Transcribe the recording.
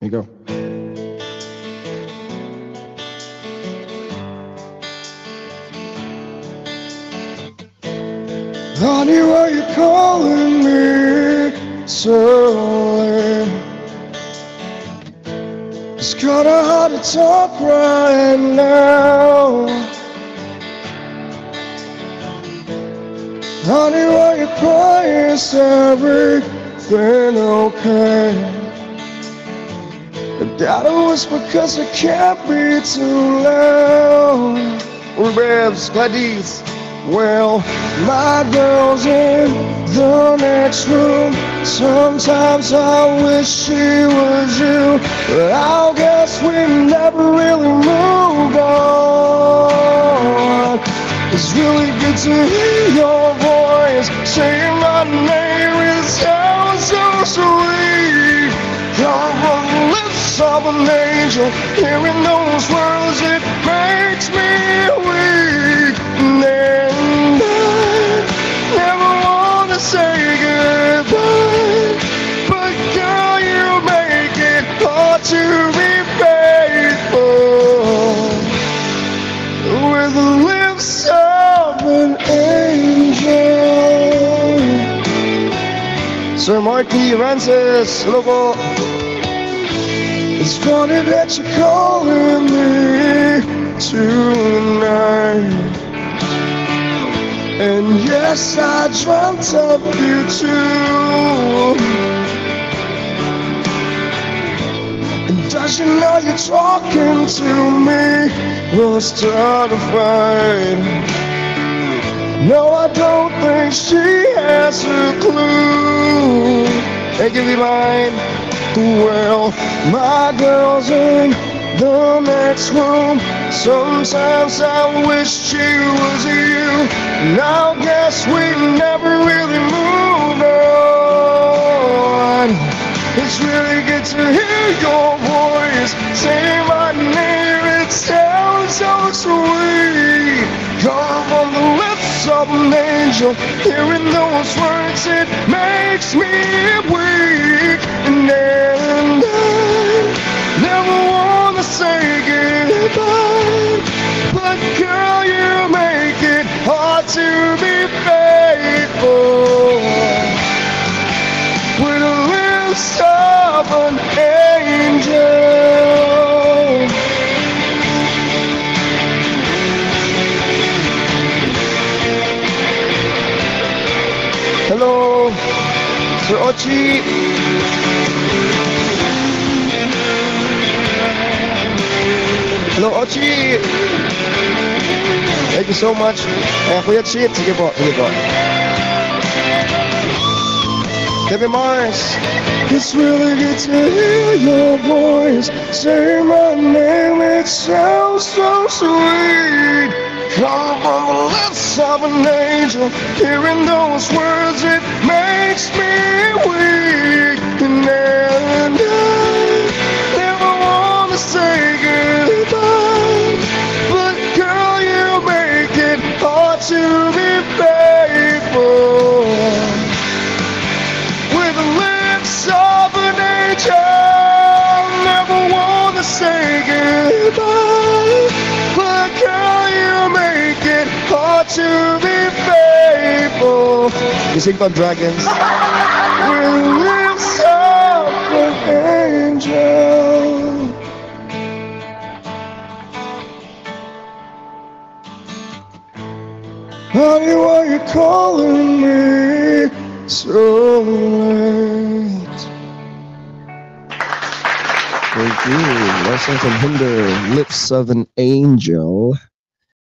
You go. Honey, why you calling me so late? It's kinda hard to talk right now. Honey, why you crying? Is everything okay? That was because I can't be too loud. Rebs, Gladys. Well, my girl's in the next room. Sometimes I wish she was you, but I guess we never really moved on. It's really good to hear your voice saying my name. Lips of an angel, hearing those words, it makes me weak. And I never want to say goodbye, but girl, you make it hard to be faithful with the lips of an angel. Sir Marty Francis, logo. It's funny that you're calling me tonight. And yes, I dreamt of you too. And does you know you're talking to me? We'll start. No, I don't think she has a clue. Hey, give me mine. Well, my girl's in the next room. Sometimes I wish she was you. Now guess we never really moved on. It's really good to hear your voice say my name. It sounds so sweet. Come from the lips of an angel. Hearing those words, it With an angel. Hello, Sir Ochi. Hello, Ochi. Thank you so much. Eh, Kuya Chip, sige po, sige po. Kevin Mars. It's really good to hear your voice say my name. It sounds so sweet. Come from the lips of an angel. Hearing those words, it makes me weak. And to be faithful. You sing from Dragons. with the lips of an angel. Honey, why you calling me so late? Thank you. Lesson from Hinder, Lips of an Angel.